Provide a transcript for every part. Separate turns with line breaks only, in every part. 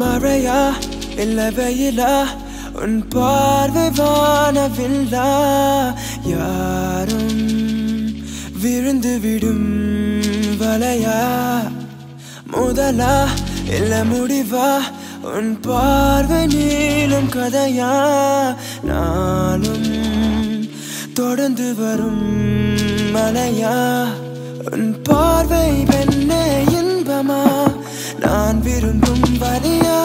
மழையா இல்ல வெயிலா உன் பார்வை வானவில்லா? யாரும் விழுந்து விடும் வலையா? முதலா? இல்ல முடிவா? உன் பார்வை நீளும் கதையா? நானும் தொடர்ந்து வரும் மலையா? உன் பார்வை பெண்ணே இன்பமா? நான் விரும்ப somebody else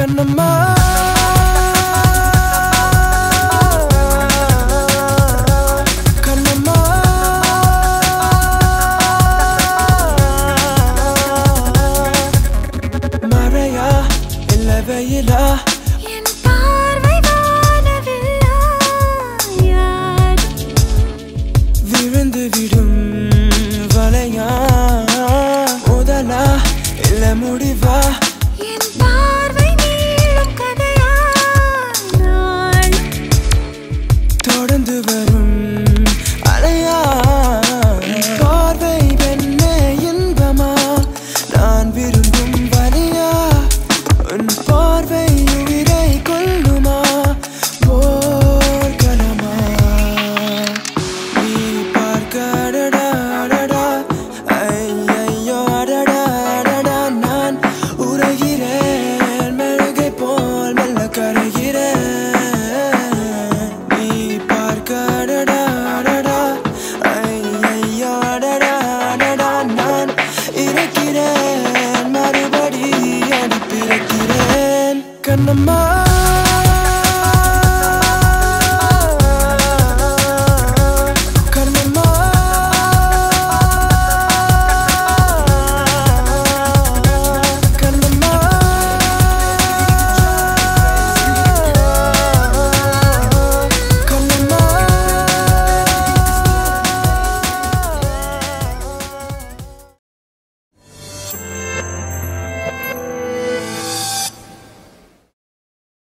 கண்ணம்மா.
வெயிலா என்
பார்வை விழுந்து விடும் வலையா. முதலா இல்ல முடிவா. end of. மறுபடி அடி கண்ணம்மா.